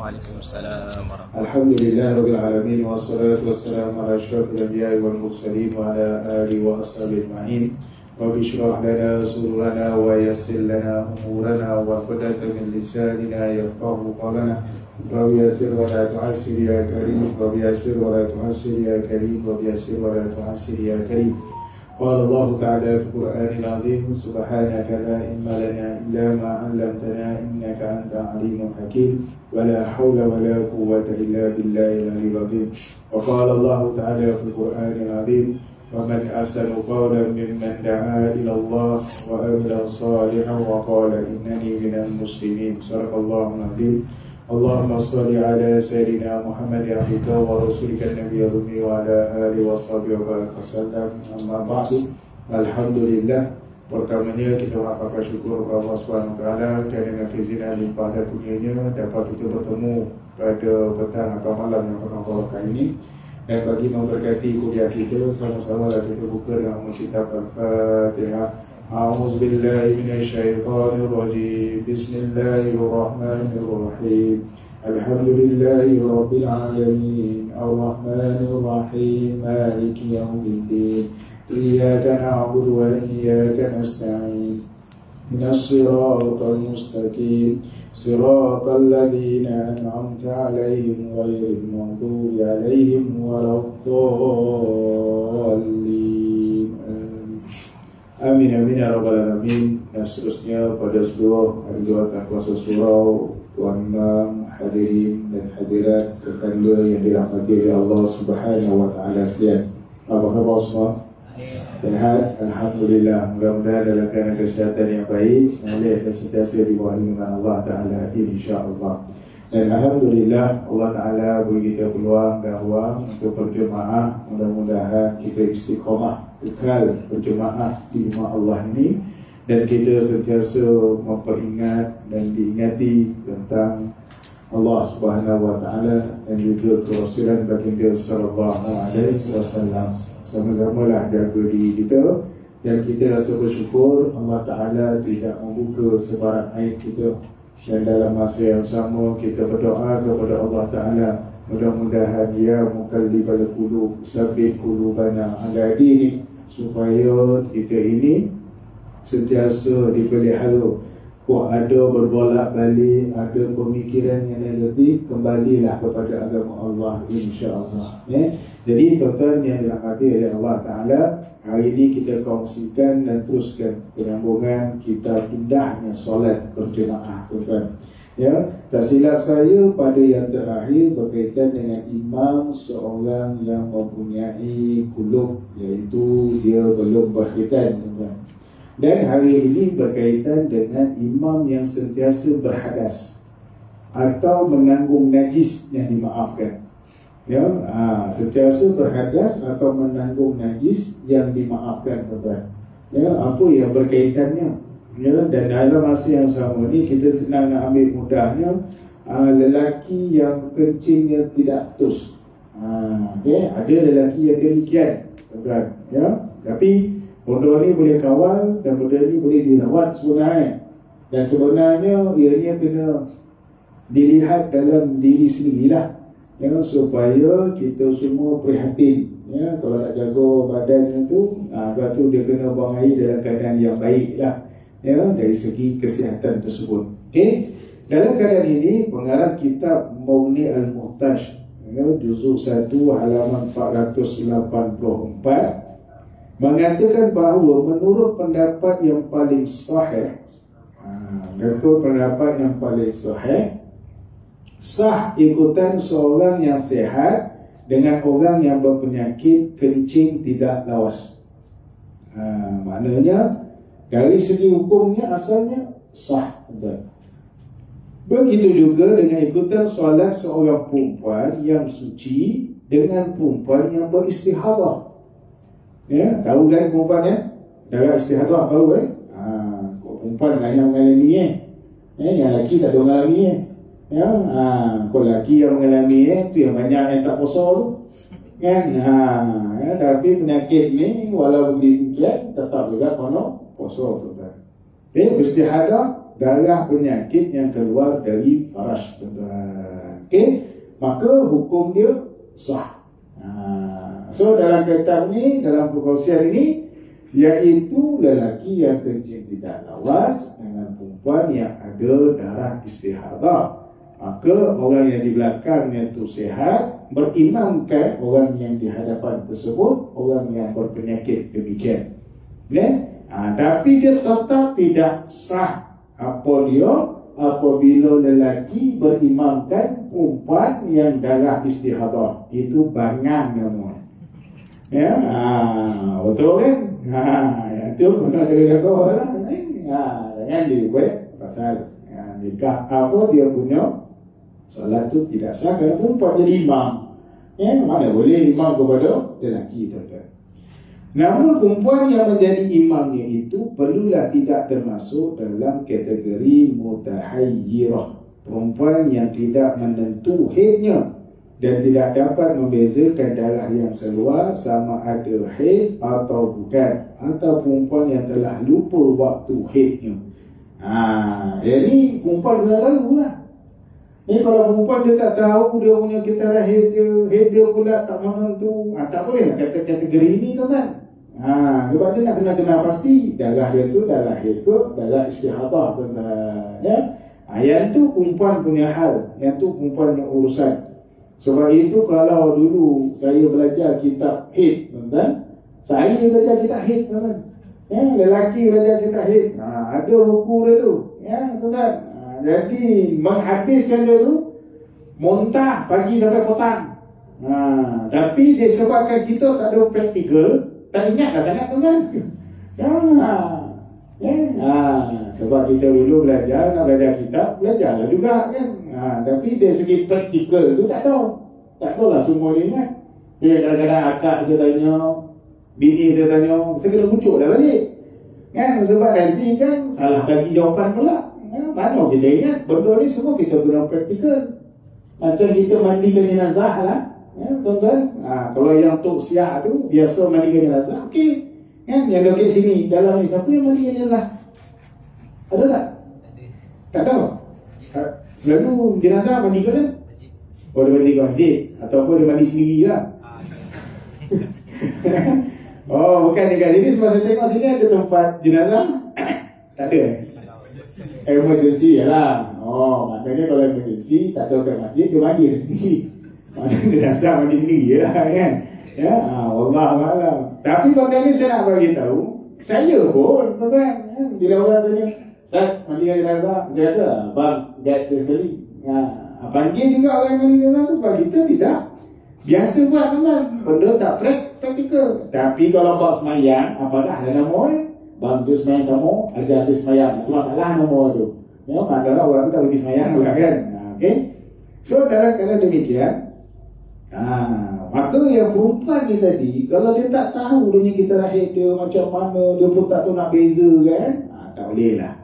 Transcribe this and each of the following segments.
Waalaikumsalam warahmatullahi الحمد لله رب العالمين والصلاة والسلام على أشرف الأنبياء والمرسلين وعلى آله وأصحابه أجمعين. رب اشرح لنا صدورنا ويسر لنا أمورنا وقدة من لساننا يفقه قولنا. رب يسر ولا تعسر يا كريم رب يسر ولا تعسر يا كريم رب يسر ولا تعسر يا كريم. قال الله تعالى في القرآن العظيم سبحانك لا علم لنا إلا ما علمتنا إنك أنت عليم حكيم ولا حول ولا قوة إلا بالله العلي العظيم. وقال الله تعالى في القرآن العظيم ومن أحسن قولا ممن دعا إلى الله وعمل صالحا وقال إنني من المسلمين. صدق الله العظيم. اللهم صل على سيدنا محمد عبدك ورسولك النبي الأمي وعلى آله وصحبه وبارك وسلم أما بعد الحمد لله Pertamanya kita mengamalkan syukur kepada Allah SWT kerana kezinan limpah dan kurnianya dapat kita bertemu pada petang atau malam yang penuh barakah ini dan bagi memberkati kuliah kita sama-sama lah kita buka dengan kitab Al-Fatihah أعوذ بالله من الشيطان الرجيم. بسم الله الرحمن الرحيم. الحمد لله رب العالمين. الرحمن الرحيم. مالك يوم الدين. إياك نعبد وإياك نستعين. من الصراط المستقيم. صراط الذين أنعمت عليهم غير المغضوب عليهم ولا الضالين. Amin, amin, ya Rabbal Alamin Dan seterusnya pada seluruh Hari Dua Kuasa Surau Tuan Hadirin dan Hadirat Kekanda yang dirahmati oleh Allah Subhanahu Wa Ta'ala sekalian. Apa khabar semua? Sehat, Alhamdulillah Mudah-mudahan dalam keadaan kesihatan yang baik Malik dan sentiasa di oleh Allah Ta'ala InsyaAllah dan Alhamdulillah Allah Ta'ala beri kita peluang ruang Untuk berjemaah Mudah-mudahan kita istiqamah Kekal berjemaah di rumah Allah ini. Dan kita sentiasa memperingat Dan diingati tentang Allah Subhanahu Wa Taala dan juga kerasulan baginda Sallallahu Alaihi Wasallam. Sama-sama lah jaga diri kita dan kita rasa bersyukur Allah Taala tidak membuka sebarang aib kita dan dalam masa yang sama kita berdoa kepada Allah Taala. Mudah-mudahan dia mukallibal qulub sabit qulubana ala dini. Supaya kita ini sentiasa dipelihara kok ada berbolak balik ada pemikiran yang negatif kembalilah kepada agama Allah insya-Allah. Ya jadi tuan yang dirahmati oleh Allah taala hari ini kita kongsikan dan teruskan penyambungan kita indahnya solat berjemaah tuan ya tak silap saya pada yang terakhir berkaitan dengan imam seorang yang mempunyai kulub iaitu dia belum berkhitan tuan dan hari ini berkaitan dengan imam yang sentiasa berhadas atau menanggung najis yang dimaafkan. Ya, ha, sentiasa berhadas atau menanggung najis yang dimaafkan tuan. Ya, apa yang berkaitannya? Ya, dan dalam masa yang sama ni kita senang nak ambil mudahnya ha, lelaki yang kencingnya tidak tus. Ha, okay? ada lelaki yang demikian tuan. Ya, tapi Benda ni boleh kawal dan benda ni boleh dirawat sebenarnya. Dan sebenarnya ianya kena dilihat dalam diri sendirilah. Ya, supaya kita semua prihatin. Ya, kalau nak jaga badan itu, ha, tu dia kena buang air dalam keadaan yang baik lah. Ya, dari segi kesihatan tersebut. Okay. Dalam keadaan ini, pengarang kitab Mawni Al-Muhtaj. Ya, juzuk 1 halaman 484 mengatakan bahawa menurut pendapat yang paling sahih ha, menurut pendapat yang paling sahih sah ikutan seorang yang sehat dengan orang yang berpenyakit kencing tidak lawas. Ha, maknanya dari segi hukumnya asalnya sah. Begitu juga dengan ikutan solat seorang perempuan yang suci dengan perempuan yang beristihadah Ya, tahu kan perempuan ya? Darah istihadah tahu eh? Ha, perempuan lah yang mengalami eh. eh yang lelaki tak ada mengalami eh. Ya, ha, kalau lelaki yang mengalami eh, tu yang banyak yang tak puasa tu. Kan? Ha, ya, tapi penyakit ni walau demikian tetap juga kono puasa tu kan. Okay, istihadah darah penyakit yang keluar dari faras tuan okey maka hukum dia sah ha. So dalam kaitan ni dalam perkongsian ini iaitu lelaki yang kencing tidak lawas dengan perempuan yang ada darah istihadah maka orang yang di belakangnya itu sehat berimamkan orang yang di hadapan tersebut orang yang berpenyakit demikian. Ya? Ha, tapi dia tetap tidak sah apa dia apabila lelaki berimamkan perempuan yang darah istihadah itu bangang nama ya ha, betul kan Ha, yang tu kena jaga-jaga lah. Ha, jangan dibuat pasal ha, nikah apa dia punya solat tu tidak sah kerana perempuan jadi imam. Ya, mana boleh imam kepada lelaki tu. Namun perempuan yang menjadi imamnya itu perlulah tidak termasuk dalam kategori mutahayyirah. Perempuan yang tidak menentu headnya dan tidak dapat membezakan darah yang keluar sama ada haid atau bukan atau perempuan yang telah lupa waktu haidnya. Ha, jadi perempuan kena tahu lah. Ni kalau perempuan dia tak tahu dia punya kita haid dia, haid dia pula tak menentu. Ha, tak boleh lah kata kategori ini tu kan. Ha, sebab dia nak kena kena pasti darah dia tu darah haid tu darah istihadah tu. Ya? Ha, yang tu perempuan punya hal. Yang tu perempuan yang urusan. Sebab itu kalau dulu saya belajar kitab hit, tuan Saya belajar kitab hit, tuan Ya, lelaki belajar kitab hit. Ha, ada buku dia tu. Ya, tuan Ha, jadi menghabiskan dia tu muntah pagi sampai petang. Ha, tapi disebabkan kita tak ada praktikal, tak ingat dah sangat tuan Ya, Ya, ha, sebab kita dulu belajar nak belajar kitab, belajarlah juga kan. Ha, tapi dari segi praktikal tu tak tahu. Tak tahu lah semua ni ingat. Dia kadang-kadang akak saya tanya, bini saya tanya, kena rujuk dah balik. Kan? Sebab nanti kan salah bagi jawapan pula. Ya, mana kita ingat? Benda ni semua kita guna praktikal. Macam kita mandikan jenazah lah. Ya, tuan-tuan. Ha, kalau yang tok siap tu, biasa mandikan jenazah. Okey. Kan? Yang duduk sini, dalam ni, siapa yang mandikan jenazah? Ada tak? Tak ada. Ha, selalu jenazah mandi ke mana? Oh dia mandi ke masjid Ataupun dia mandi sendiri lah Oh bukan dekat sini Sebab saya tengok sini ada tempat jenazah Tak ada eh? Emergency lah Oh maknanya kalau emergency Tak ada ke masjid Dia mandi sendiri Mana jenazah mandi sendiri lah kan Ya, Allah malam. Tapi benda ni saya nak bagi tahu, saya pun, tuan bila orang tanya, Ustaz, mandi jenazah, dia kata, bang, get sekali. Ya, panggil juga orang yang jenazah tu sebab kita tidak biasa buat teman benda tak praktikal. Tapi kalau buat semayang apakah ada nama eh? bang tu semayang sama ada hasil semayang. Itu masalah nama tu. Ya, adalah orang tu tak pergi semayang juga kan? Okay? so dalam keadaan demikian ha, maka yang perempuan ni tadi kalau dia tak tahu dunia kita rahim dia macam mana dia pun tak tahu nak beza kan ha, tak boleh lah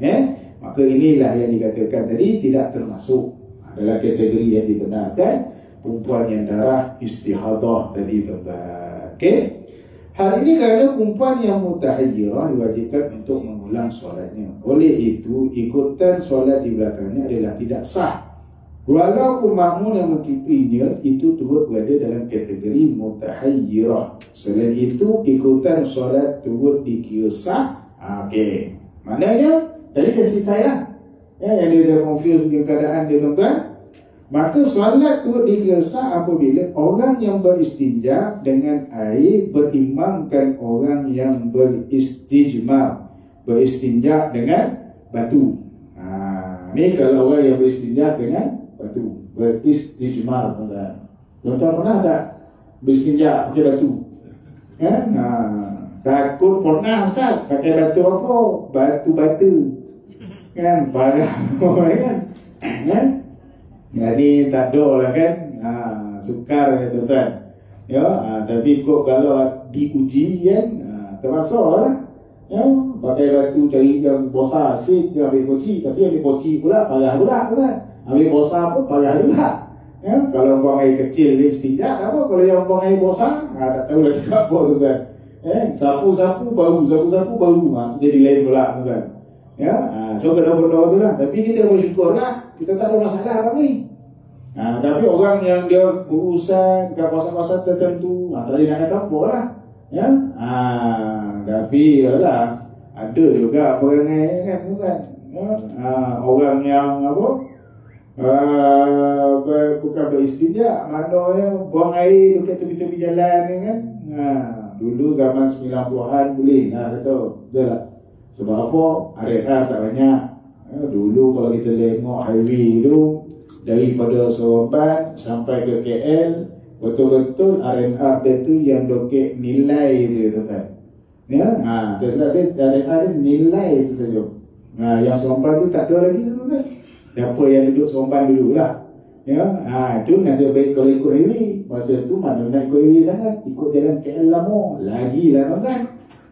eh? maka inilah yang dikatakan tadi tidak termasuk adalah kategori yang dibenarkan perempuan yang darah istihadah tadi tuan-tuan. Okey. Hal ini kerana perempuan yang mutahayyirah diwajibkan untuk mengulang solatnya. Oleh itu, ikutan solat di belakangnya adalah tidak sah. Walaupun makmum yang mengikutinya itu turut berada dalam kategori mutahayyirah. Selain itu, ikutan solat turut dikira sah. Okey. Maknanya, tadi kasih saya ya, yang dia dah confuse dengan keadaan dia tuan maka solat tu dikira apabila orang yang beristinja dengan air berimamkan orang yang beristijmar beristinja dengan batu ha, ni kalau orang yang beristinja dengan beristijmar tuan tuan pernah tak beristinja pakai batu? Ha? ha. takut pernah Ustaz. Pakai batu apa? Batu batu kan? Parah kan? Kan jadi tak ada lah kan? Ha, sukar ya tuan-tuan. Ya? Ha, tapi kok kalau diuji kan? Ha, terpaksa lah. Ya? Pakai batu cari yang bosa sikit dia ambil tapi ambil koci pula payah pula kan ambil bosa pun payah juga ya kalau buang air kecil dia tidak apa kalau yang buang air bosa ha, tak tahu lagi apa tuan eh sapu-sapu baru sapu-sapu baru ha, jadi lain pula tuan Ya, ha, so benda-benda tu lah. Tapi kita bersyukur lah. Kita tak ada masalah apa ni. tapi orang yang dia urusan ke kawasan-kawasan tertentu, ha, tak boleh nak kata apa lah. Ya? Ha, tapi yalah, ada juga perangai kan, bukan? Ya? Ha, orang yang apa? Uh, bukan beristinja, mana ya, buang air dekat tepi-tepi jalan ni kan. Ha, dulu zaman 90-an boleh, ha, kata, betul tak? Sebab apa? RFR tak banyak. Ya, dulu kalau kita tengok highway tu, daripada Sorban sampai ke KL betul-betul RNR dia tu yang dokek nilai dia tu kan ya ha dia RNR dia nilai tu saja ha yang Sorban tu tak ada lagi tu kan siapa yang duduk Sorban dulu lah ya ha tu nasib baik kalau ikut highway masa tu mana nak ikut highway sangat ikut jalan KL lama lagi lah kan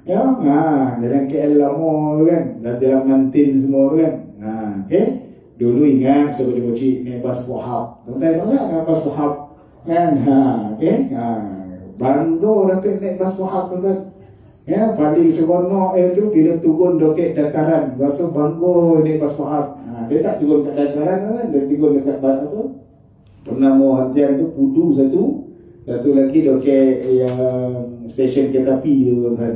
ya ha jalan KL lama kan dan jalan mantin semua kan ha okey Dulu ingat sebelum bocik naik bas pohab. Tuan-tuan ingat naik bas pohab? Kan? Ha, okay? Ha. Bangga dapat naik bas pohab tuan-tuan. Ya, paling seronok itu bila turun doket dataran. Rasa bangga naik bas pohab. Dia tak turun kat dataran kan? Dia turun dekat bas apa? Pernah mau hantian tu pudu satu. Satu lagi doket yang stesen kereta api tu tuan-tuan.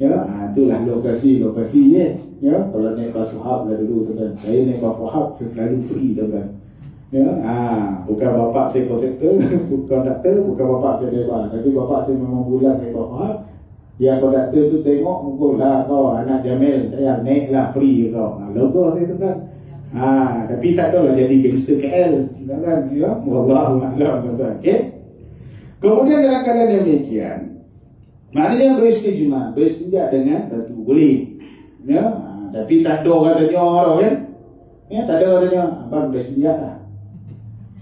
Ya, ha, itulah lokasi lokasi ya. Ya, kalau naik bas Wahab lah dulu tuan Saya naik bas Wahab saya selalu free tuan Ya, ha, bukan bapak saya kontraktor, bukan doktor, bukan bapak saya driver. Tapi bapak saya memang bulan naik bas Wahab. Yang konduktor tu tengok mukul lah kau anak Jamil, saya naik lah free kau. Ha, logo saya tuan Ha, tapi tak ada lah jadi gangster KL. Tuan ya, wallahu a'lam tuan Okey. Kemudian dalam keadaan demikian, Maknanya beristinja, beristinja dengan batu boleh. Ya, tapi tak ada orang tanya orang kan? Ya, tak ada orang tanya, abang beristinja lah.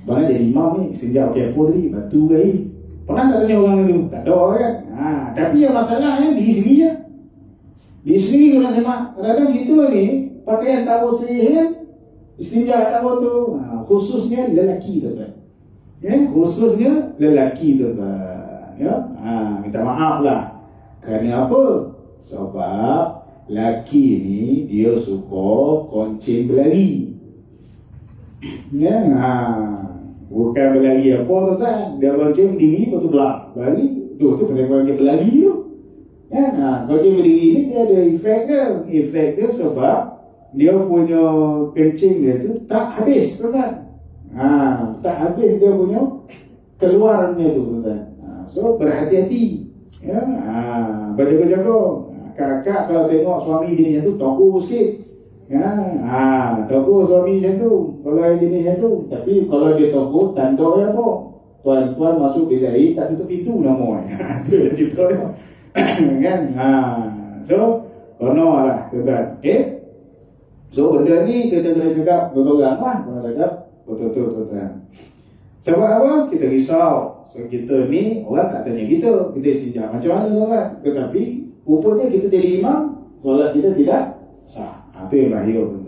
Abang jadi imam ni, istinja okey apa tadi? Batu ke Pernah tak tanya orang itu? Tak ada orang kan? Ha, tapi yang masalahnya di sini je. Di sini kita sama. Kadang-kadang kita ni, pakaian tahu sihir? Istinja tahu tu. Ha, khususnya lelaki tu kan? Ya, khususnya lelaki tu kan? ya? Ha, minta maaf lah kerana apa? Sebab laki ni dia suka koncing berlari. Ya ha, bukan berlari apa tu kan dia koncing berdiri lepas tu belak berlari. Tu tu pakai panggil berlari tu. Ya ha, koncing berdiri ni dia ada efek dia. Efek dia sebab dia punya kencing dia tu tak habis tu kan ha, tak habis dia punya keluarnya tu kan So berhati-hati. Ya. ha, Berjaga-jaga. Kakak kalau tengok suami jenis macam tu Toko sikit. Ya. ha, Toko suami macam tu Kalau yang jenis macam tu. Tapi kalau dia toko Tanda ya apa? Tuan-tuan masuk di air Tak tutup pintu nama Itu yang cerita dia Kan? Ha. So Kono lah Tuan-tuan. Okay So benda ni kita kena cakap Betul-betul lah Kita cakap Betul-betul tuan-tuan sebab apa? Kita risau. So kita ni orang tak tanya kita. Kita istinja macam mana tuan Tetapi rupanya kita jadi imam, solat kita tidak sah. Apa yang bahaya tuan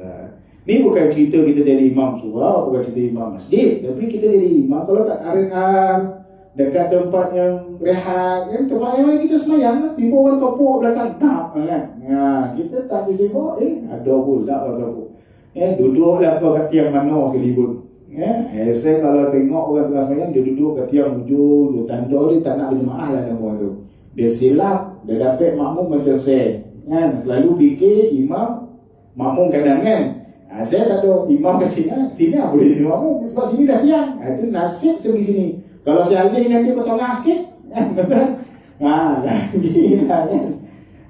Ni bukan cerita kita jadi imam surau, bukan cerita imam masjid. Tapi kita jadi imam kalau tak arengan dekat tempat yang rehat kan tempat yang kita semayang tiba orang topuk belakang nak kan ha, kita tak boleh tengok eh ada pula orang topuk eh duduklah kau kat tiang mana ke libur Ya, eh, saya kalau tengok orang tengah semayang dia duduk ke tiang ujung tu tanda dia tak nak berjemaah lah nama tu. Dia silap, dia dapat makmum macam saya. Kan? Selalu fikir imam makmum kanan kan. Ha, saya tak ada imam ke sini, sini lah boleh jadi makmum sebab sini dah tiang. Ha, itu nasib saya sini. Kalau saya alih nanti tengah sikit, kan.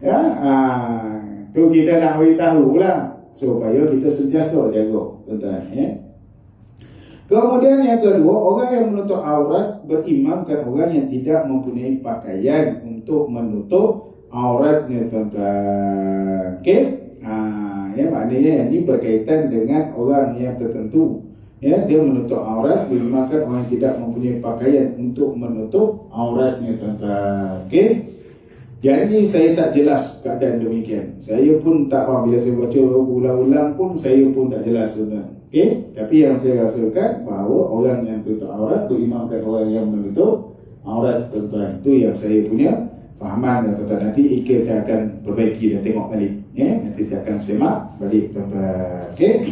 Ya, ha, tu kita nak beritahu lah supaya kita sentiasa jaga tuan-tuan ya. Kemudian yang kedua, orang yang menutup aurat berimamkan orang yang tidak mempunyai pakaian untuk menutup auratnya tuan-tuan. Okey? Ha, ya maknanya ini berkaitan dengan orang yang tertentu. Ya, dia menutup aurat berimamkan orang yang tidak mempunyai pakaian untuk menutup auratnya tuan-tuan. Okey? Jadi saya tak jelas keadaan demikian. Saya pun tak faham bila saya baca ulang-ulang pun saya pun tak jelas tuan-tuan. Okay? Tapi yang saya rasakan bahawa orang yang tutup aurat tu imamkan orang yang menutup aurat tuan-tuan. Itu yang saya punya fahaman dan tuan-tuan. Nanti Ike saya akan perbaiki dan tengok balik. Ya? Nanti saya akan semak balik tuan-tuan. Okay?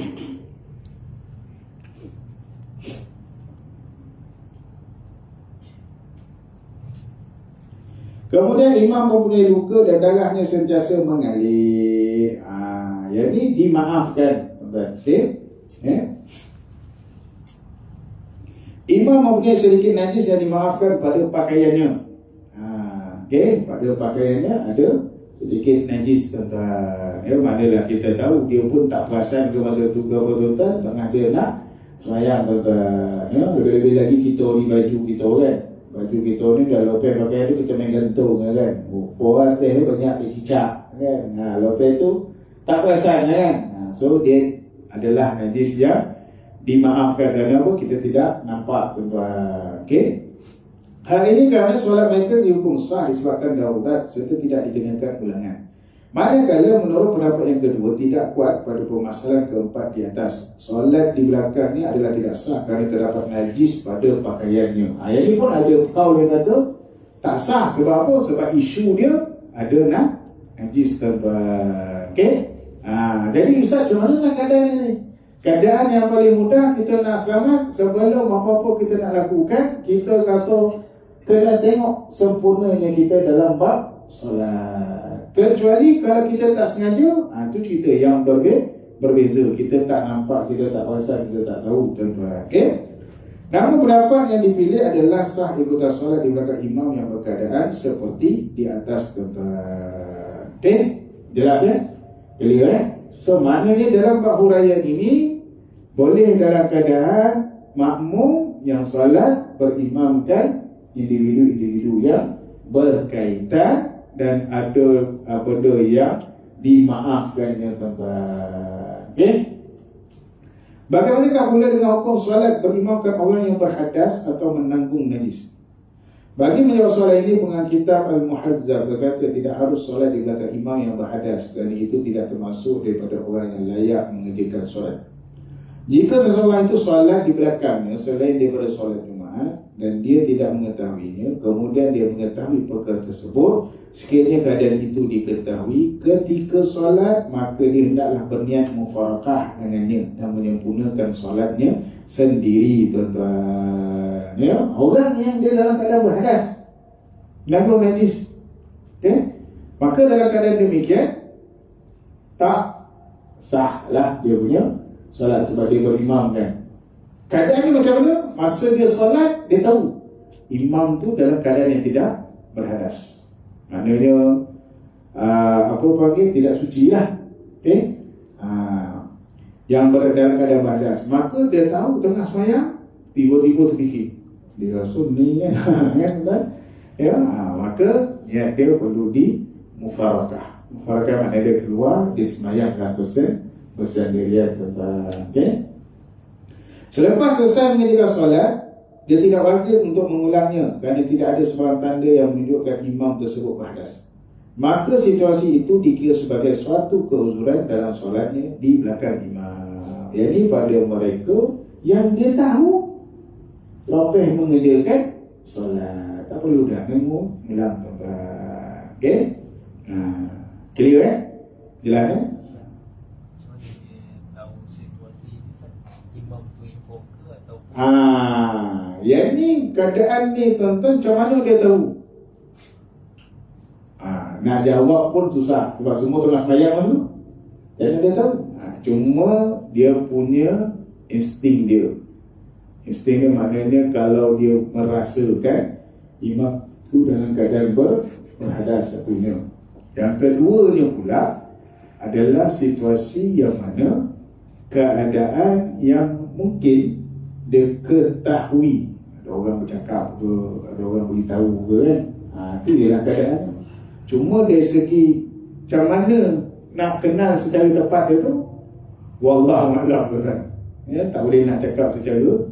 Kemudian imam mempunyai luka dan darahnya sentiasa mengalir. Ha, yang ini dimaafkan. Okay? Eh? Imam mempunyai sedikit najis yang dimaafkan pada pakaiannya. Ha, okay? Pada pakaiannya ada sedikit najis tuan-tuan. Ya, manalah kita tahu dia pun tak perasan ke masa tu ke apa tuan-tuan. Tengah dia nak semayang tuan-tuan. Ya, lebih-lebih lagi kita ori baju kita kan. Baju kita ni dah lepas pakai tu kita main gantung kan. Oh, orang teh banyak dicicak kan. Ha, lepas tu tak perasan kan. Ha, so dia adalah najis yang dimaafkan kerana apa? Kita tidak nampak tuan-tuan. Okey. Hal ini kerana solat mereka dihukum sah disebabkan darurat serta tidak dikenakan ulangan. Manakala menurut pendapat yang kedua tidak kuat pada permasalahan keempat di atas. Solat di belakangnya adalah tidak sah kerana terdapat najis pada pakaiannya. Ayat ini pun ada kaul yang kata tak sah. Sebab apa? Sebab isu dia ada nak najis terbang. Okey? Ha, jadi Ustaz, macam mana lah keadaan ini? Keadaan yang paling mudah kita nak selamat sebelum apa-apa kita nak lakukan, kita rasa kena tengok sempurnanya kita dalam bab solat. Kecuali kalau kita tak sengaja, ha, itu cerita yang berbe berbeza. Kita tak nampak, kita tak rasa, kita tak tahu. Tuan-tuan. Okay? Namun pendapat yang dipilih adalah sah ikutan solat di belakang imam yang berkeadaan seperti di atas tuan-tuan. Okay? Jelas ya? Clear eh? So maknanya dalam bab huraian ini boleh dalam keadaan makmum yang solat berimamkan individu-individu yang berkaitan dan ada uh, benda yang dimaafkannya tuan-tuan. Okey? Bagaimanakah pula dengan hukum solat berimamkan orang yang berhadas atau menanggung najis? Bagi menjawab soalan ini dengan kitab Al-Muhazzab berkata tidak harus solat di belakang imam yang berhadas kerana itu tidak termasuk daripada orang yang layak mengerjakan solat. Jika seseorang itu solat di belakangnya selain daripada solat Jumaat dan dia tidak mengetahuinya, kemudian dia mengetahui perkara tersebut, sekiranya keadaan itu diketahui ketika solat, maka dia hendaklah berniat mufarakah dengannya dan menyempurnakan solatnya sendiri, tuan-tuan. Ya? Orang yang dia dalam keadaan berhadas, nanggung najis. Okay? Maka dalam keadaan demikian, tak sahlah dia punya solat sebab dia berimam kan. Keadaan ni macam mana? Masa dia solat, dia tahu imam tu dalam keadaan yang tidak berhadas. Maknanya uh, apa panggil tidak suci lah. Okay? Uh, yang berada dalam keadaan berhadas. Maka dia tahu tengah semayang, tiba-tiba terfikir. Dia rasa ni kan? kan? Ya, uh, maka ya, dia perlu di mufarakah. Mufarakah maknanya dia keluar, dia semayang dalam persen, bersendirian tentang. Okay? Selepas selesai mengerjakan solat, dia tidak wajib untuk mengulangnya kerana tidak ada sebarang tanda yang menunjukkan imam tersebut berhadas. Maka situasi itu dikira sebagai suatu keuzuran dalam solatnya di belakang imam. Jadi pada mereka yang dia tahu Lepas mengerjakan solat Tak perlu dah Ulang tempat Okay ha. Clear eh Jelas eh Ah, yang ni keadaan ni tuan-tuan macam mana dia tahu? Ah, nak jawab pun susah sebab semua tengah semayang masa tu. Jangan dia tahu. Ah, cuma dia punya insting dia. Insting dia maknanya kalau dia merasakan imam tu dalam keadaan ber, berhadas satunya. Yang keduanya pula adalah situasi yang mana keadaan yang mungkin dia ketahui. Ada orang bercakap ke ada orang beritahu ke kan? Ha, itu dia lah keadaan cuma dari segi macam mana nak kenal secara tepat dia tu wallah maklum kan ya, tak boleh nak cakap secara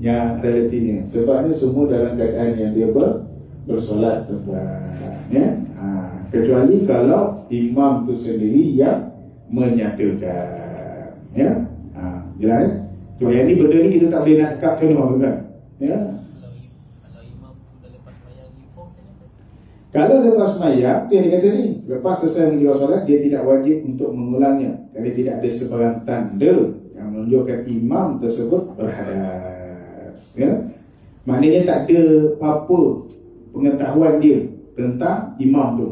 yang realitinya. Sebabnya semua dalam keadaan yang dia ber, bersolat tepat ya? Ha, kecuali kalau imam tu sendiri yang menyatakan. Ya? Ha, jelas? ya? So yang ni benda ni kita tak boleh nak macam mana kan? Ya. Kalau lepas mayat, tu yang dia kata ni Lepas selesai menjual solat, dia tidak wajib untuk mengulangnya Kerana tidak ada sebarang tanda Yang menunjukkan imam tersebut berhadas ya? Maknanya tak ada apa-apa pengetahuan dia tentang imam tu.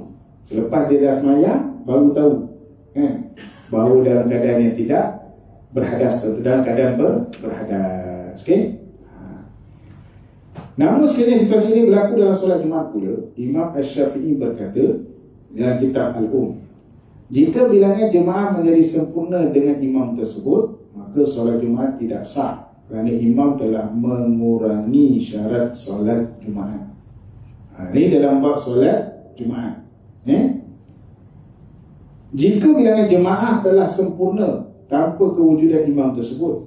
Selepas dia dah semayang, baru tahu. Kan? Baru dalam keadaan yang tidak berhadas atau dalam keadaan ber, berhadas. Okey? Ha. Namun sekiranya situasi ini berlaku dalam solat Jumaat pula, Imam Ash-Syafi'i berkata dalam kitab Al-Um, jika bilangan jemaah menjadi sempurna dengan imam tersebut, maka solat Jumaat tidak sah kerana imam telah mengurangi syarat solat Jumaat. Ha, ini dalam bab solat Jumaat. Eh? Jika bilangan jemaah telah sempurna tanpa kewujudan imam tersebut,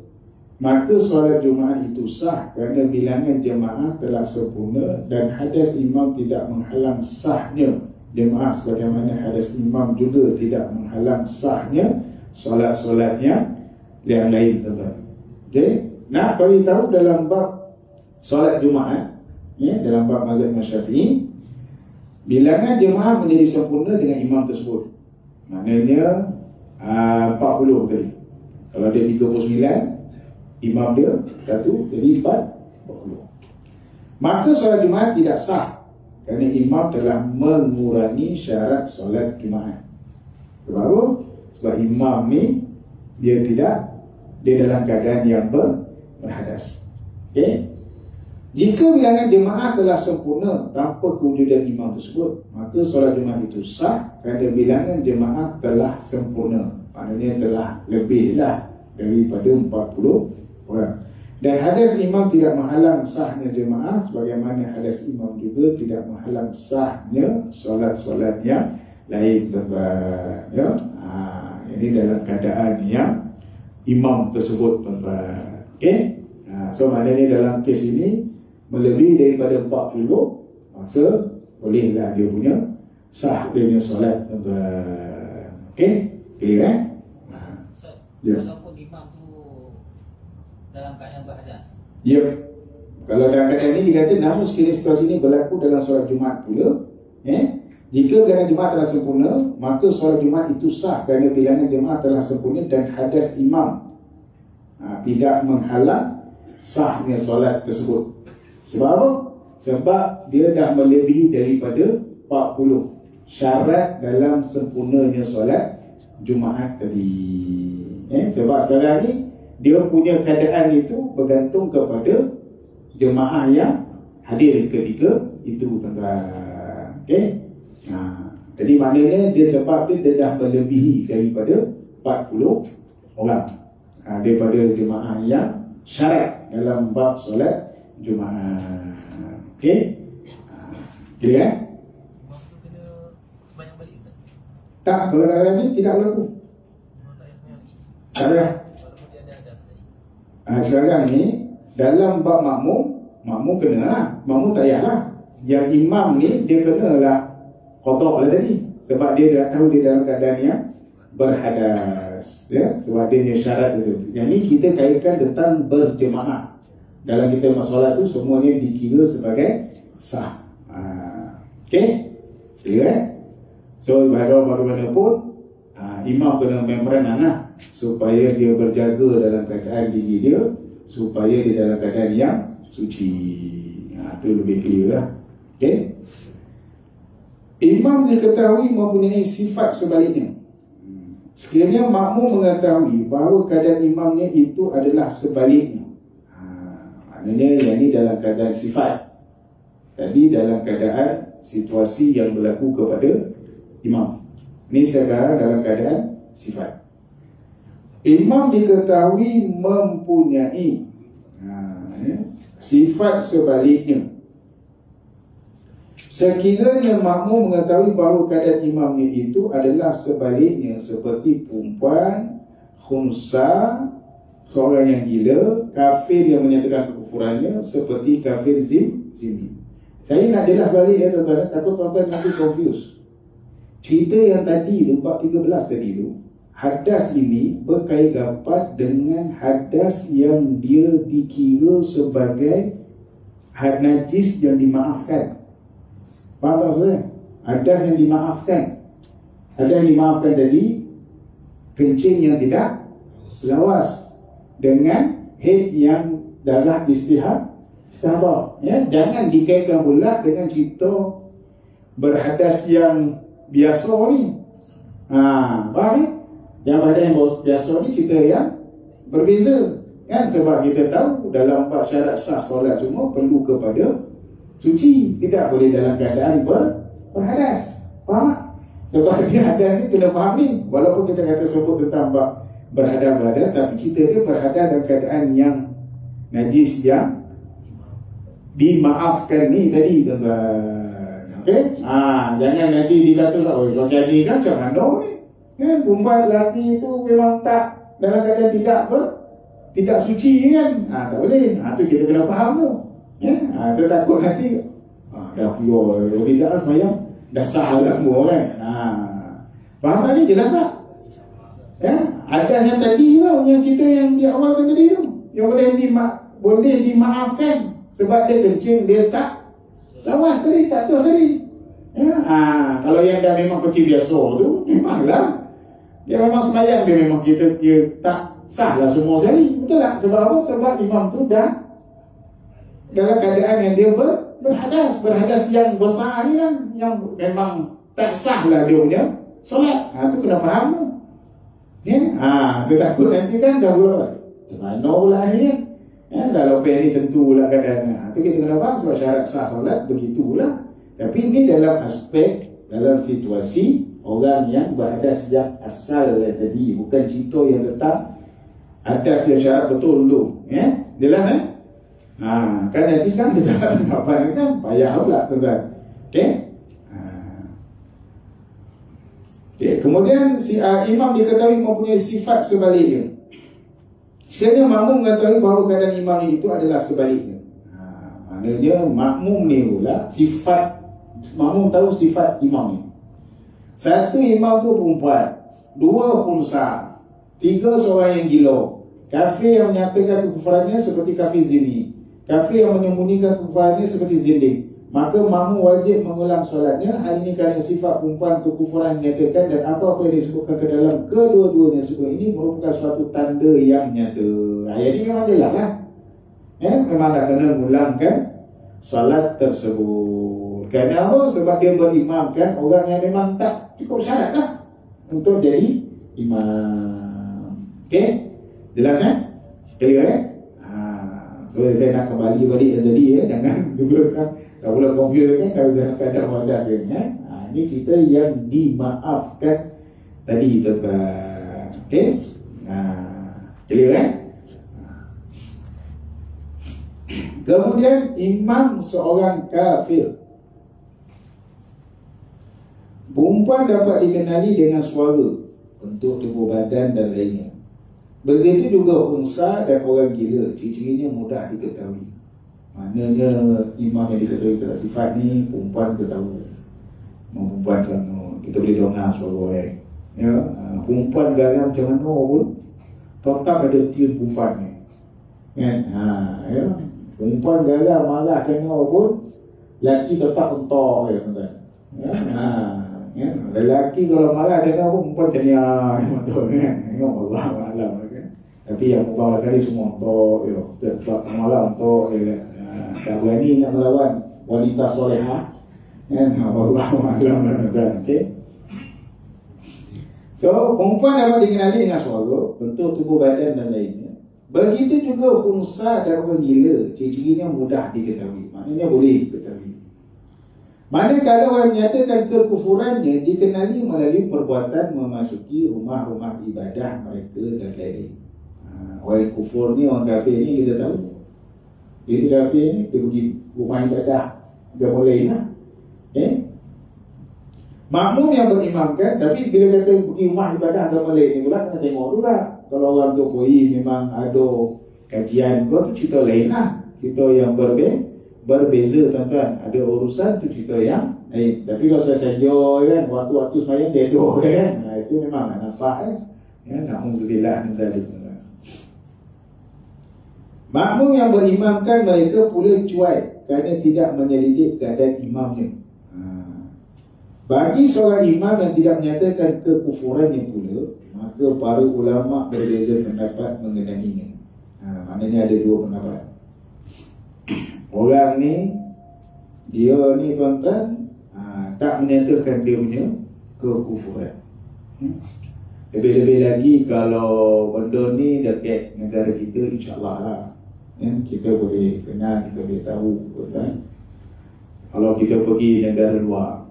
maka solat Jumaat itu sah kerana bilangan jemaah telah sempurna dan hadas imam tidak menghalang sahnya jemaah sebagaimana hadas imam juga tidak menghalang sahnya solat-solatnya yang lain tuan-tuan. Okey? nak tahu dalam bab solat Jumaat ya dalam bab mazhab Syafi'i bilangan jemaah menjadi sempurna dengan imam tersebut maknanya uh, 40 tadi kalau dia 39 imam dia satu jadi 40 maka solat Jumaat tidak sah kerana imam telah mengurangi syarat solat Jumaat sebab sebab imam ni dia tidak dia dalam keadaan yang ber, berhadas. Okey. Jika bilangan jemaah telah sempurna tanpa kewujudan imam tersebut, maka solat Jumaat itu sah kerana bilangan jemaah telah sempurna. Maknanya telah lebihlah daripada 40 orang. Dan hadas imam tidak menghalang sahnya jemaah sebagaimana hadas imam juga tidak menghalang sahnya solat-solat yang lain. Ya? Ha, ini dalam keadaan yang imam tersebut tuan-tuan. Okey. Ha, so maknanya dalam kes ini melebihi daripada 40 maka bolehlah dia punya sah dia punya solat tuan-tuan. Okey. Clear eh? Ya. Walaupun imam tu dalam keadaan berhadas. Ya. Kalau dalam keadaan ini dikata namun sekiranya situasi ini berlaku dalam solat Jumaat pula, eh? Jika bilangan jemaah telah sempurna, maka solat Jumaat itu sah kerana bilangan jemaah telah sempurna dan hadas imam ha, tidak menghalang sahnya solat tersebut. Sebab apa? Sebab dia dah melebihi daripada 40 syarat dalam sempurnanya solat Jumaat tadi. Eh, sebab sekarang ni dia punya keadaan itu bergantung kepada jemaah yang hadir ketika itu tuan-tuan. Okey. Ha, jadi maknanya dia sebab dia, dia dah melebihi daripada 40 orang ha, daripada jemaah yang syarat dalam bab solat Jumaat. Okey? Ha, clear eh? Tak, kalau ada lagi tidak berlaku. Ada. Ha, sekarang ni dalam bab makmum, makmum kena lah. Makmum tak payahlah. Yang imam ni dia kena lah kotak lah tadi. Sebab dia dah tahu dia dalam keadaan yang berhadap ya sebab adanya syarat itu. Yang ni kita kaitkan tentang berjemaah. Dalam kita masalah tu semuanya dikira sebagai sah. Ha. Okey? Clear eh? So pada mana pun ha, imam kena memperanan lah supaya dia berjaga dalam keadaan diri dia supaya dia dalam keadaan yang suci. Ha, tu lebih clear lah. Okey? Imam diketahui mempunyai sifat sebaliknya. Sekiranya makmum mengetahui bahawa keadaan imamnya itu adalah sebaliknya. Ha, maknanya yang ini dalam keadaan sifat. Tadi dalam keadaan situasi yang berlaku kepada imam. Ini sekarang dalam keadaan sifat. Imam diketahui mempunyai ha, ya, sifat sebaliknya. Sekiranya makmum mengetahui bahawa keadaan imamnya itu adalah sebaliknya seperti perempuan, khunsa, seorang yang gila, kafir yang menyatakan kekufurannya seperti kafir zim, zim. Saya nak jelas balik ya tuan-tuan, takut tuan-tuan nanti confuse. Cerita yang tadi tu, 13 tadi tu, hadas ini berkait gapas dengan hadas yang dia dikira sebagai had najis yang dimaafkan. Faham tak maksudnya? Ada yang dimaafkan Ada yang dimaafkan tadi Kencing yang tidak Lawas Dengan head yang Dalam istihad Sabar ya? Jangan dikaitkan pula dengan cerita berhadas yang biasa ni. Ha, faham ni? Yang berhadas yang biasa ni cerita yang berbeza. Kan sebab kita tahu dalam empat syarat sah solat semua perlu kepada suci. Tidak boleh dalam keadaan ber, berhadas. Faham? Sebab dia hadas ni kena faham ni. Walaupun kita kata sebut tentang bab berhadas-berhadas tapi cerita dia berhadas dalam keadaan yang najis yang dimaafkan ni tadi tuan-tuan. Okey? Ha, jangan nanti dikata oh kau jadi kan macam mana ni? Kan perempuan lelaki tu memang tak dalam keadaan tidak ber tidak suci kan? Ha, tak boleh. Ha, tu kita kena faham tu. Ya? Ha, saya takut nanti ha, dah pure. Tidak lah semayang dah sah lah semua kan? Ha. Faham tak ni? Jelas tak? Ya? Ada yang tadi tau, yang cerita yang di awal tadi tu. Yang boleh dima boleh dimaafkan sebab dia kencing dia tak lawas tadi, tak tahu tadi. Ya? Ha, kalau yang dah memang kecil biasa tu, memanglah. Dia memang semayang dia memang kita dia tak sah lah semua sekali. Betul tak? Sebab apa? Sebab imam tu dah dalam keadaan yang dia ber, berhadas. Berhadas yang besar ni kan. Yang memang tak sah lah dia punya solat. Ha, tu kena faham tu. Ya? Ha, saya takut nanti kan dah pula. Mana pula ni kan? Ya, kalau pen ni tentu pula keadaan. Ha, tu kita kena faham sebab syarat sah solat begitulah. Tapi ini dalam aspek, dalam situasi orang yang berhadas sejak asal tadi. Bukan cerita yang tetap atas dia syarat betul tu ya? Jelas eh? Ha kan nanti kan dia syarat apa kan payah pula tuan okey? Ha. Okey kemudian si uh, imam diketahui mempunyai sifat sebaliknya. Sekiranya makmum mengetahui bahawa keadaan imam itu adalah sebaliknya. Ha maknanya makmum ni pula sifat makmum tahu sifat imam ni satu imam tu perempuan dua khunsa Tiga seorang yang gila. Kafir yang menyatakan kekufurannya seperti kafir zini Kafir yang menyembunyikan kekufurannya seperti zindik Maka mamu wajib mengulang solatnya. Hal ini kerana sifat perempuan kekufuran menyatakan Dan apa-apa yang disebutkan ke dalam kedua-duanya sebut ini Merupakan suatu tanda yang nyata. Ayat ini memang jelas lah. Eh, Memang nak kena mengulangkan solat tersebut Kerana apa? Sebab dia berimamkan orang yang memang tak cukup syarat lah Untuk jadi imam Okey? Jelas eh? Clear eh? Ha, so saya nak kembali balik yang tadi eh. Jangan juga kan Tak boleh confuse kan Kalau dalam keadaan wadah je eh? ha, Ini cerita yang dimaafkan Tadi tuan-tuan Okey? Ha, clear eh? Kemudian imam seorang kafir Perempuan dapat dikenali dengan suara Bentuk tubuh badan dan lainnya Begitu juga unsa dan orang gila Ciri-cirinya mudah diketahui Maknanya imam yang diketahui tak sifat ni Perempuan kita tahu Perempuan kan Kita boleh dengar suara eh. ya, ha, Perempuan garang macam mana pun Tetap ada tiun perempuan ni kan? ha, ya. Perempuan garang marah kena pun Lelaki tetap entok ya, ya. Ha, ya. Lelaki kalau marah kena pun Perempuan tanya Betul kan Allah Allah tapi yang beberapa kali semua untuk yo, sebab malam untuk ya, tak berani nak melawan wanita soleha kan Allah malam dan okey So, perempuan dapat dikenali dengan suara, bentuk tubuh badan dan lainnya. Begitu juga unsa dan orang gila, ciri-cirinya mudah diketahui. Maknanya boleh. Manakala orang menyatakan kekufurannya dikenali melalui perbuatan memasuki rumah-rumah ibadah mereka dan lain-lain. Orang kufur ni, orang kafir ni kita tahu. Jadi kafir ni, dia pergi rumah ibadah. Dia boleh lah. Eh? Makmum yang berimamkan Tapi bila kata pergi rumah ibadah Dia boleh ni pula kena tengok juga. Kalau orang tu pergi memang ada Kajian tu cerita lain lah. Cerita yang berbe berbeza tuan-tuan Ada urusan tu cerita yang lain Tapi kalau saya saja kan Waktu-waktu semayang dia doh kan nah, Itu memang nak nampak eh? Ya, Na'udzubillah Na'udzubillah Makmum yang berimamkan mereka pula cuai kerana tidak menyelidik keadaan imamnya. Ha. Bagi seorang imam yang tidak menyatakan kekufurannya pula, maka para ulama berbeza pendapat mengenainya. Ha, maknanya ada dua pendapat. Orang ni, dia ni tuan-tuan, ha, tak menyatakan dia punya kekufuran. Hmm. Lebih-lebih lagi kalau benda ni dekat negara kita insyaAllah lah ya, Kita boleh kenal, kita boleh tahu kan? Kalau kita pergi negara luar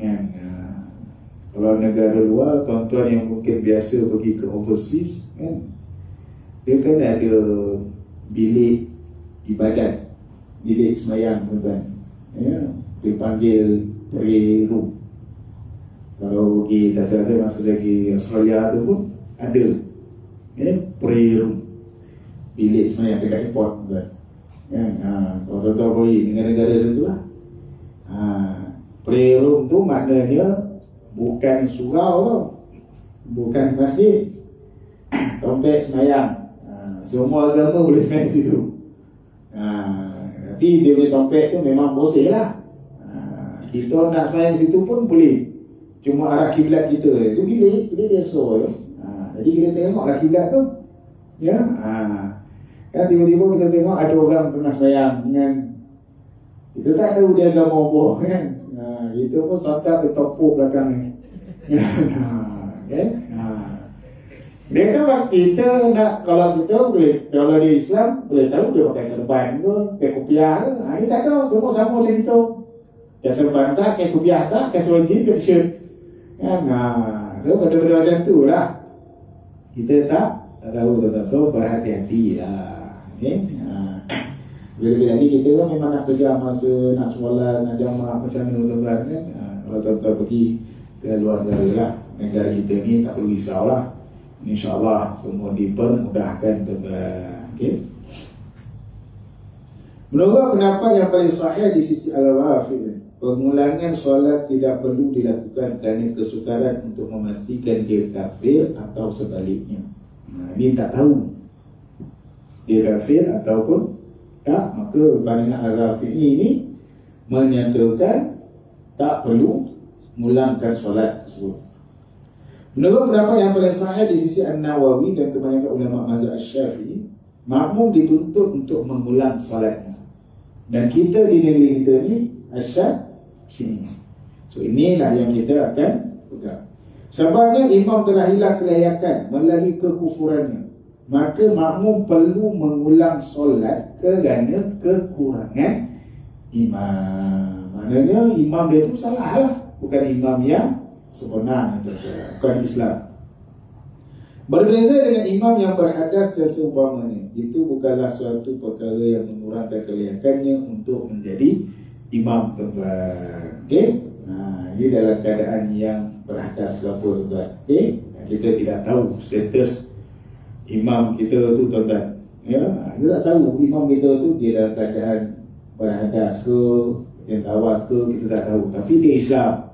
kan? Uh, Kalau negara luar, tuan-tuan yang mungkin biasa pergi ke overseas kan? Dia kan ada bilik ibadat Bilik semayang tuan-tuan ya? Dipanggil prayer room kalau pergi tak salah masa lagi Australia tu pun ada ya, prayer room bilik semayang dekat airport kan. Ya, ha, kalau tuan-tuan pergi negara-negara tu lah. Ha, prayer room tu maknanya bukan surau tu. Bukan masjid. Tompek semayang. Ha, semua agama boleh semayang situ. Tapi dia boleh tompek tu memang bosih lah. Ha, kita nak semayang situ pun boleh. Cuma arah kiblat kita tu bilik, bilik biasa ya. Ha, jadi kita tengoklah kiblat tu. Ya. Ha. Kan tiba-tiba kita tengok ada orang pernah sayang kan. Kita tak tahu dia agama apa kan. Ha, itu pun sampai ke belakang ni. ha, kan? Dia kan kita nak kalau kita boleh kalau dia Islam boleh tahu dia pakai serban ke, pakai kopiah ke. Ha, ini tak tahu semua sama macam itu. Pakai serban tak, pakai kopiah tak, pakai selonjin, pakai shirt. Kan? Ha, so benda-benda macam tu lah Kita tak tak tahu tak tahu So berhati-hati lah okay? ha. Lebih-lebih lagi kita kan memang nak kerja masa nak sekolah, nak jamak macam mana tuan-tuan kan ha, Kalau tuan-tuan pergi ke luar negara lah Negara kita ni tak perlu risau lah InsyaAllah semua dipermudahkan tuan-tuan okay? Menurut pendapat yang paling sahih di sisi Al-Rafiq Pengulangan solat tidak perlu dilakukan kerana kesukaran untuk memastikan dia kafir atau sebaliknya. Nah, ini tak tahu dia kafir ataupun tak. Maka pandangan Al-Rafi ini menyatakan tak perlu mengulangkan solat tersebut. Menurut pendapat yang paling sahih di sisi An-Nawawi dan kebanyakan ulama mazhab Syafi'i, makmum dituntut untuk mengulang solatnya. Dan kita di negeri kita ni sini. So inilah yang kita akan pegang. Sebabnya imam telah hilang kelayakan melalui kekufurannya. Maka makmum perlu mengulang solat kerana kekurangan imam. Maknanya imam dia tu salah lah. Bukan imam yang sebenar. Bukan Islam. Berbeza dengan imam yang berhadas dan seumpamanya. Itu bukanlah suatu perkara yang mengurangkan kelayakannya untuk menjadi imam tuan-tuan. Okey? Ha, ini dalam keadaan yang berhadas ke apa tuan-tuan. Okey? Kita tidak tahu status imam kita tu tuan-tuan. Ya, kita tak tahu imam kita tu dia dalam keadaan berhadas ke, yang tawaf ke, kita tak tahu. Tapi dia Islam.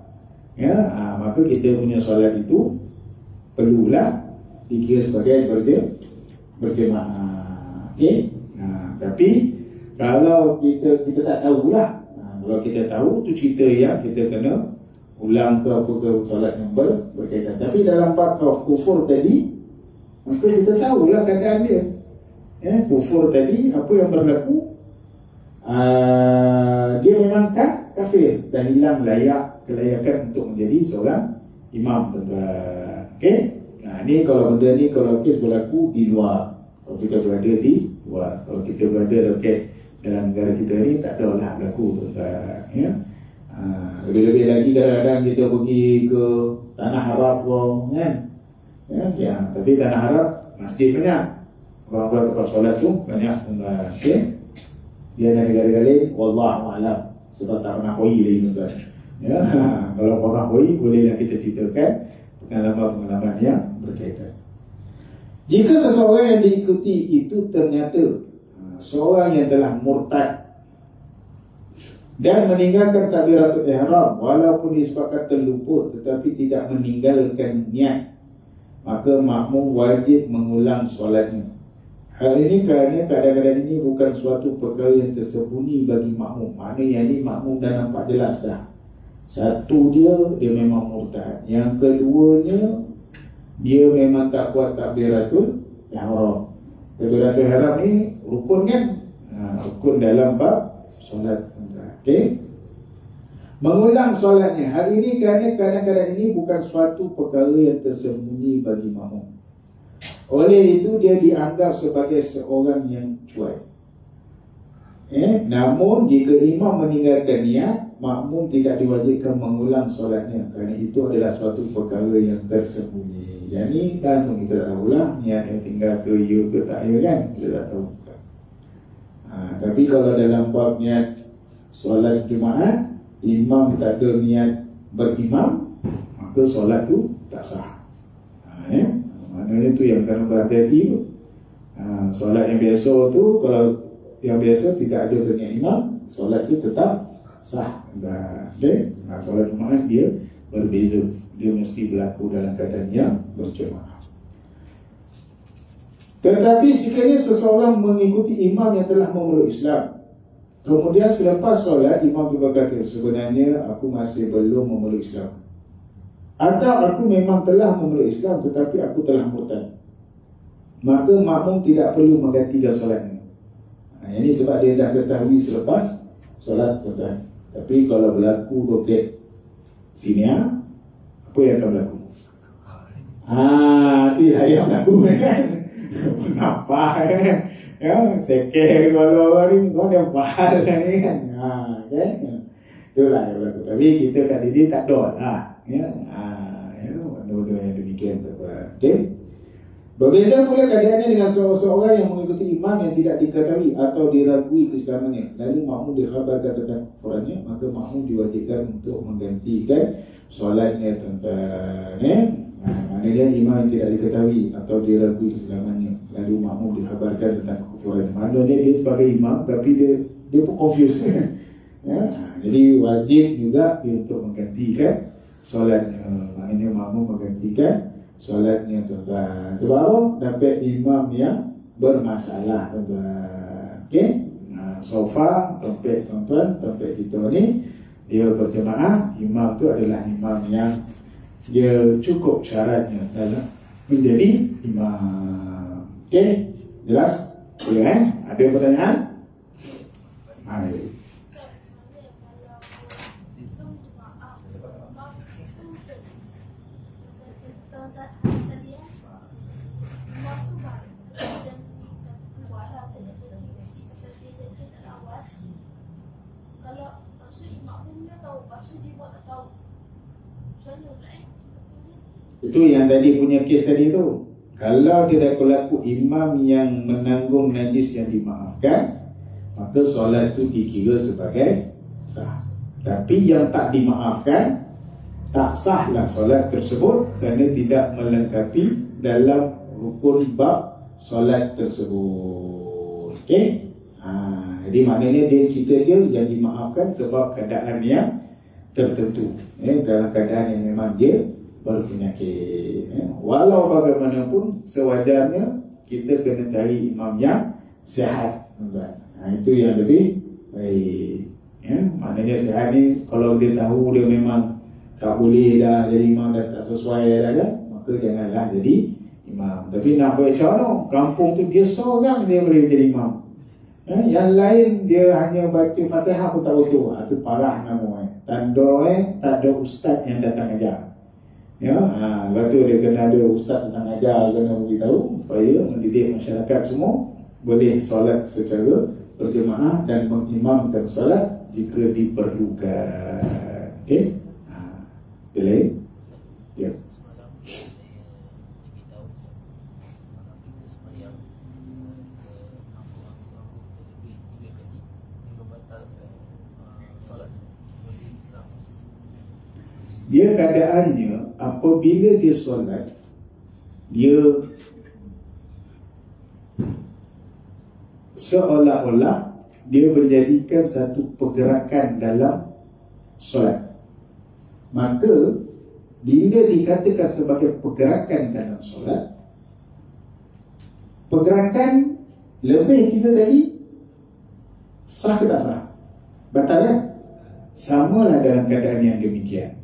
Ya, ha, maka kita punya solat itu perlulah dikira sebagai berje, berjemaah. Okey? Ha, tapi kalau kita kita tak tahulah kalau kita tahu tu cerita yang kita kena ulang ke apa ke solat yang ber, berkaitan. Tapi dalam bab kufur tadi, maka kita tahulah keadaan dia. Ya, kufur tadi apa yang berlaku? Uh, dia memang kan kafir dan hilang layak kelayakan untuk menjadi seorang imam tuan-tuan. Okey? Nah, ni kalau benda ni kalau kes berlaku di luar. Kalau kita berada di luar. Kalau kita berada dekat dalam negara kita ni tak ada lah berlaku tu ya. Ha, lebih-lebih lagi kadang-kadang kita pergi ke tanah Arab pun kan. Ya, ya, tapi tanah Arab masjid banyak. Orang-orang tempat solat tu banyak okey. Dia ada negara-negara lain wallahu alam sebab tak pernah pergi lagi tuan. Ya, kalau pernah pergi bolehlah kita ceritakan pengalaman-pengalaman yang berkaitan. Jika seseorang yang diikuti itu ternyata seorang yang telah murtad dan meninggalkan takbiratul ihram walaupun disebabkan terlupa tetapi tidak meninggalkan niat maka makmum wajib mengulang solatnya. Hal ini kerana kadang-kadang ini bukan suatu perkara yang tersembunyi bagi makmum. Maknanya ini makmum dah nampak jelas dah satu dia dia memang murtad. Yang keduanya dia memang tak kuat takbiratul ihram. Takbiratul ihram ni rukun kan? Ha, rukun dalam bab solat. Okey. Mengulang solatnya. Hari ini kerana kadang-kadang ini bukan suatu perkara yang tersembunyi bagi makmum. Oleh itu dia dianggap sebagai seorang yang cuai Eh, namun jika imam meninggalkan niat, makmum tidak diwajibkan mengulang solatnya kerana itu adalah suatu perkara yang tersembunyi. Yang ni langsung kita dah ulang niat yang tinggal ke ya ke tak ya kan? Kita tak tahu. Ha, tapi kalau dalam bab niat solat Jumaat, imam tak ada niat berimam, maka solat tu tak sah. Ha, ya? Maknanya tu yang kena berhati-hati tu. Ha, solat yang biasa tu kalau yang biasa tidak ada dengan imam solat itu tetap sah. Okay? nah, solat Jumaat dia berbeza. Dia mesti berlaku dalam keadaan yang berjemaah. Tetapi sekiranya seseorang mengikuti imam yang telah memeluk Islam Kemudian selepas solat Imam itu berkata Sebenarnya aku masih belum memeluk Islam. Atau aku memang telah memeluk Islam Tetapi aku telah murtad Maka makmum tidak perlu menggantikan solatnya. Ha, ini sebab dia dah ketahui selepas solat tuan Tapi kalau berlaku roket sini apa yang akan berlaku? Ah, itu yang berlaku kan? Kenapa eh? Ya, sekeh kalau orang ni kau dia fahal kan ni kan. Ha, kan? Itulah yang berlaku. Tapi kita kat sini tak ada lah. Ya, ha, ya, dua-dua yang demikian. Okay? Berbeza pula keadaannya dengan seorang yang mengikuti imam yang tidak diketahui atau diragui keislamannya. Lalu makmum dikhabarkan tentang kekurangannya, maka makmum diwajibkan untuk menggantikan solatnya tentang eh? Maknanya imam yang tidak diketahui atau diragui keislamannya. Lalu makmum dikhabarkan tentang kekurangannya. Maknanya dia sebagai imam tapi dia dia pun confused. ya? Jadi wajib juga untuk menggantikan solatnya. Maknanya makmum menggantikan solatnya tuan-tuan. Sebab apa? Dapat imam yang bermasalah tuan-tuan. Okey? Nah, so far topik tuan-tuan, topik kita ni dia berjemaah, imam tu adalah imam yang dia cukup syaratnya dalam menjadi imam. Okey? Jelas? Boleh eh? Ada pertanyaan? Mari. Itu yang tadi punya kes tadi tu Kalau dia dah berlaku imam yang menanggung najis yang dimaafkan Maka solat itu dikira sebagai sah Tapi yang tak dimaafkan Tak sahlah solat tersebut Kerana tidak melengkapi dalam rukun bab solat tersebut Okey ha. Jadi maknanya dia cerita dia yang dimaafkan sebab keadaan yang tertentu eh, Dalam keadaan yang memang dia berpenyakit eh. Walau bagaimanapun sewajarnya kita kena cari imam yang sehat ha, Itu yang lebih baik eh. Maknanya sehat ni kalau dia tahu dia memang tak boleh dah jadi imam dah tak sesuai dah kan Maka janganlah jadi imam Tapi nak buat macam mana? Kampung tu dia seorang dia boleh jadi imam Eh, yang lain dia hanya baca Fatihah pun tak betul. Itu ha, parah nama eh. Tanda eh tak ada ustaz yang datang ajar. Ya, ha, lepas tu dia kena ada ustaz datang ajar kena beritahu supaya mendidik masyarakat semua boleh solat secara berjemaah dan mengimamkan solat jika diperlukan. Okey? Ha, boleh? Ya. Yeah. Dia keadaannya apabila dia solat Dia Seolah-olah Dia menjadikan satu pergerakan dalam solat Maka Bila dikatakan sebagai pergerakan dalam solat Pergerakan Lebih kita tadi Sah ke tak sah? Batal ya? Samalah dalam keadaan yang demikian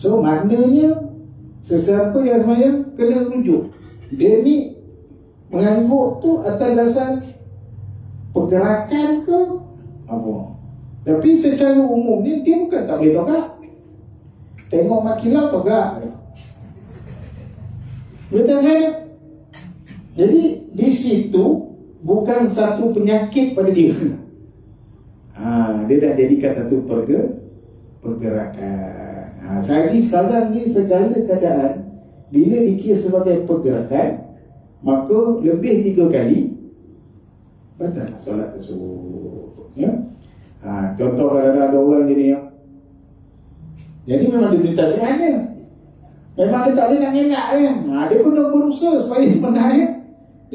So maknanya Sesiapa yang semayang Kena rujuk Dia ni Mengangguk tu atas dasar Pergerakan ke Apa Tapi secara umum ni dia bukan tak boleh togak. Tengok mak kilau togak. Betul kan? Jadi di situ bukan satu penyakit pada dia. Ha, dia dah jadikan satu perger, pergerakan. Ha, jadi sekarang ni segala keadaan bila dikira sebagai pergerakan maka lebih tiga kali batal solat tersebut. Ya? Ha, contoh kalau ada orang gini ya. Jadi memang dia minta dia ada. Memang dia tak boleh nak ngelak ya. Ha, dia kena berusaha supaya menang ya.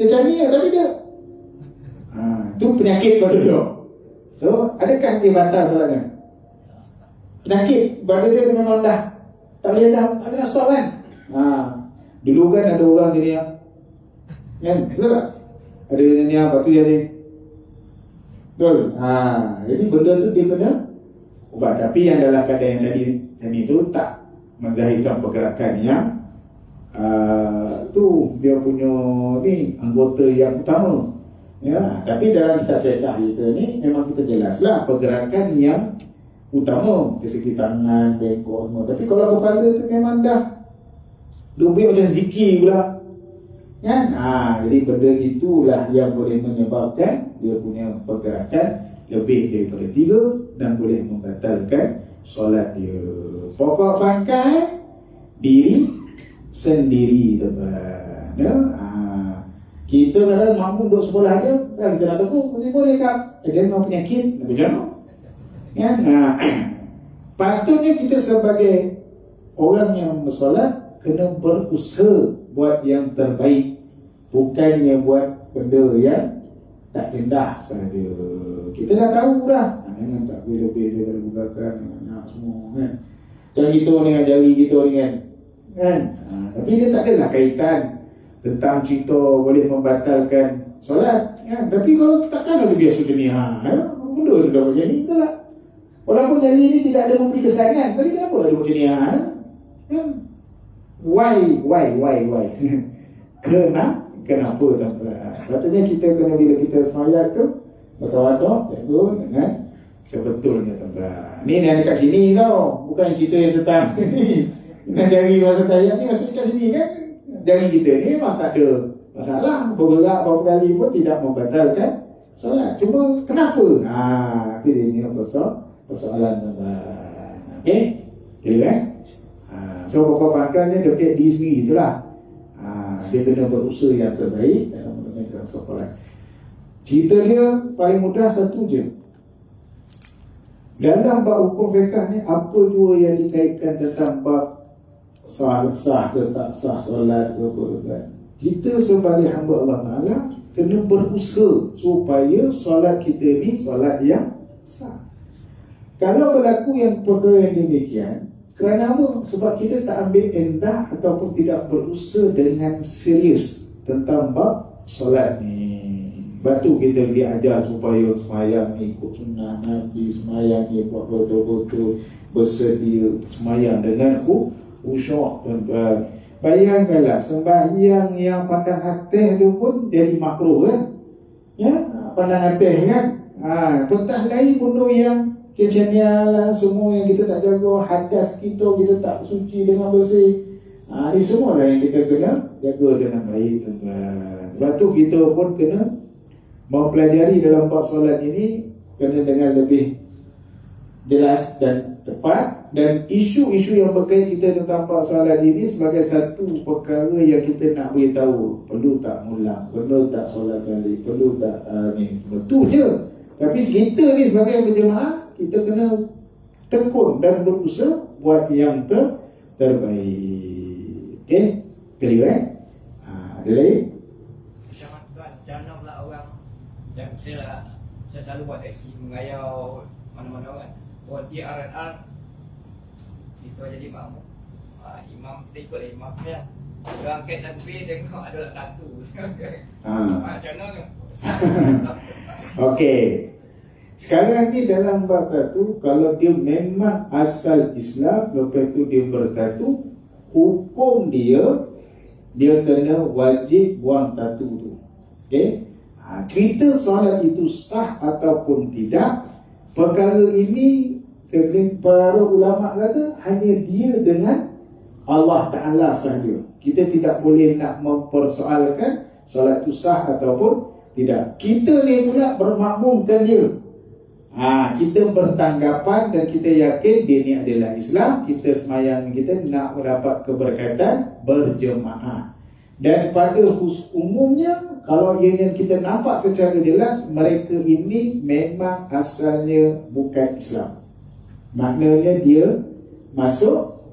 Dia cari ya, tapi dia ha, tu penyakit pada dia. So, adakah dia batal solatnya? Penyakit pada dia, dia memang dah tak boleh dah, tak boleh stop kan? Ha, dulu kan ada orang gini ya. Kan? Betul tak? Ada yang ni apa tu yang ni? Betul? Ha, jadi benda tu dia kena ubat. Tapi yang dalam keadaan yang tadi tadi tu tak menzahirkan pergerakan yang uh, tu dia punya ni anggota yang utama. Ya, tapi dalam kitab fiqh kita ni memang kita jelaslah pergerakan yang utama dari segi tangan, bengkok semua. Tapi kalau kepala tu memang dah lebih macam zikir pula. Kan? Ha, jadi benda itulah yang boleh menyebabkan dia punya pergerakan lebih daripada tiga dan boleh membatalkan solat dia. Pokok pangkal diri sendiri teman. Ya? Ha, kita kadang mampu duduk sekolah dia kan kita nak tahu boleh. Eh, dia mau penyakit, macam Ya? Ha, patutnya kita sebagai orang yang bersolat kena berusaha buat yang terbaik bukannya buat benda yang tak rendah sahaja kita dah tahu dah ha, jangan tak boleh lebih daripada bukakan anak semua kan macam kita dengan jari kita ni kan ha, tapi dia tak adalah kaitan tentang cerita boleh membatalkan solat kan? tapi kalau takkan ada biasa ni ha, ha? benda tu dah macam ni tak walaupun jari ni tidak ada memberi kesan tapi kenapa ada macam ni ha? kan why why why why? Kena kenapa tuan-tuan patutnya kita kena bila kita semayang tu bertawadah jaga dengan sebetulnya tuan-tuan. Ni yang dekat sini tau bukan cerita yang tentang ni. Jari masa tayang ni masih dekat sini kan? Jari kita ni memang tak ada masalah. Bergerak berapa kali pun tidak membatalkan solat. Cuma kenapa? Ha itu dia ni persoalan persoalan tuan-tuan okey clear eh ha, so pokok pangkalnya dekat di sendiri itulah ha, dia kena berusaha yang terbaik dalam menunaikan solat. Cerita dia paling mudah satu je. Dalam bab hukum fiqh ni apa jua yang dikaitkan tentang bab sah sah ke tak sah solat ke apa kan. Kita sebagai hamba Allah Taala kena berusaha supaya solat kita ni solat yang sah. Kalau berlaku yang perkara yang demikian, kerana apa? Sebab kita tak ambil endah ataupun tidak berusaha dengan serius tentang bab solat ni. Batu kita diajar supaya semayang ni ikut sunnah Nabi, semayang ni buat betul-betul bersedia semayang dengan khusyuk tuan-tuan. Bayangkanlah sembahyang yang pandang hati tu pun jadi makruh kan? Ya, pandang hati kan? Ha, petah lain pun yang kecenian lah semua yang kita tak jaga hadas kita kita tak suci dengan bersih. Ha, ini semua lah yang kita kena jaga dengan baik tuan-tuan. Sebab tu kita pun kena mempelajari dalam bab solat ini kena dengan lebih jelas dan tepat. Dan isu-isu yang berkait kita tentang bab solat ini sebagai satu perkara yang kita nak beritahu. Perlu tak mulang? Perlu tak solat balik? Perlu tak uh, ni? Betul je. Tapi kita ni sebagai berjemaah kita kena tekun dan berusaha buat yang ter terbaik. Okey? Clear eh? Ha, ada lagi? Macam tuan, jangan pula orang yang saya saya selalu buat taksi mengayau mana-mana kan. Oh dia R&R itu jadi makmum. Ha, imam kita ikutlah imam ya. Dia angkat takbir tengok ada lah tatu. Ha. Macam mana? Okey. Sekarang ni dalam bab tu kalau dia memang asal Islam lepas tu dia berkatu hukum dia dia kena wajib buang tatu tu. Okey? Ha, cerita solat itu sah ataupun tidak perkara ini sebelum para ulama kata hanya dia dengan Allah Ta'ala sahaja kita tidak boleh nak mempersoalkan solat itu sah ataupun tidak kita ni pula bermakmumkan dia Ha, kita bertanggapan dan kita yakin dia ni adalah Islam Kita semayang kita nak mendapat keberkatan berjemaah. Dan pada umumnya Kalau yang kita nampak secara jelas Mereka ini memang asalnya bukan Islam. Maknanya dia masuk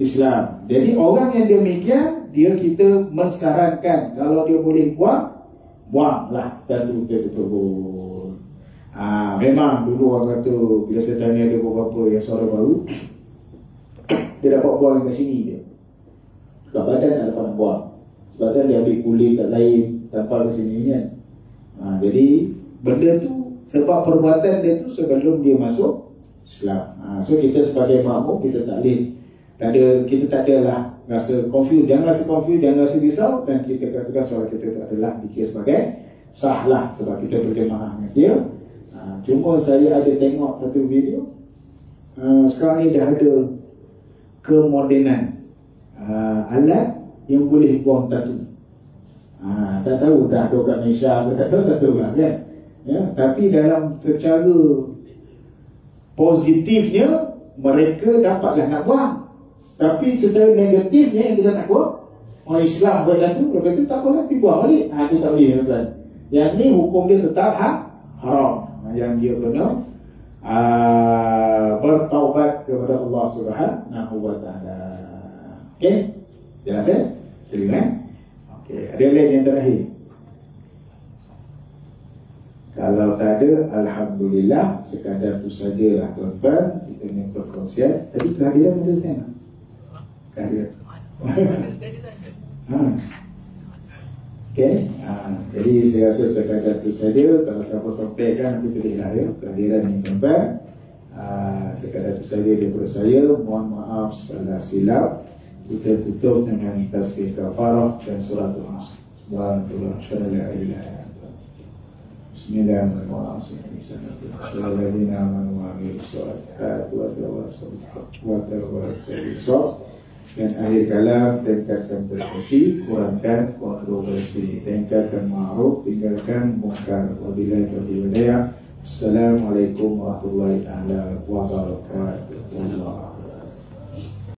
Islam. Jadi orang yang demikian Dia kita mensarankan. Kalau dia boleh buang Buanglah. Itu betul-betul Ha, memang dulu orang kata bila saya tanya ada beberapa yang suara baru dia dapat buang kat sini je. Kat badan tak dapat nak buang. Sebab kan dia ambil kulit kat lain tampal ke sini kan. Ha, jadi benda tu sebab perbuatan dia tu sebelum dia masuk Islam. Ha, so kita sebagai makmum kita tak boleh tak ada kita tak adalah rasa confused jangan rasa confused jangan rasa risau dan kita katakan suara kita tak adalah dikira sebagai sahlah sebab kita berjemaah dengan dia Ha, cuma saya ada tengok satu video. Uh, Sekarang ni dah ada Kemodenan uh, Alat yang boleh buang tatu. Tak tahu dah ada kat Malaysia ke tak tahu, tak tahu lah kan? Ya? Tapi dalam secara Positifnya Mereka dapatlah nak buang. Tapi secara negatifnya yang kita tak buang Orang Islam buat tatu Lepas tu tak boleh buang balik. Ha, Itu tak boleh tuan Yang ni hukum dia tetap ha? haram yang dia kena uh, bertaubat kepada Allah Subhanahu wa taala. Okey? Jelas eh? Jadi eh? Okey, ada lagi yang terakhir. Kalau tak ada, Alhamdulillah Sekadar itu sajalah tuan-tuan Kita ni perkongsian Tapi kehadiran ada saya Kehadiran ha. Okay, ha, jadi saya rasa sekadar itu saja. Kalau siapa sampaikan nanti pilihlah ya kehadiran ini tuan-tuan. Ha, sekadar itu saja daripada saya. Mohon maaf salah silap. Kita tutup dengan tasbih kafarah dan surat al-Nas. Subhanallah, Bismillahirrahmanirrahim. Bismillahirrahmanirrahim. Bismillahirrahmanirrahim. Bismillahirrahmanirrahim dan akhir kalam tingkatkan prestasi kurangkan kontroversi. Tingkatkan ma'ruf tinggalkan mungkar wabillahi taufiq Assalamualaikum warahmatullahi wabarakatuh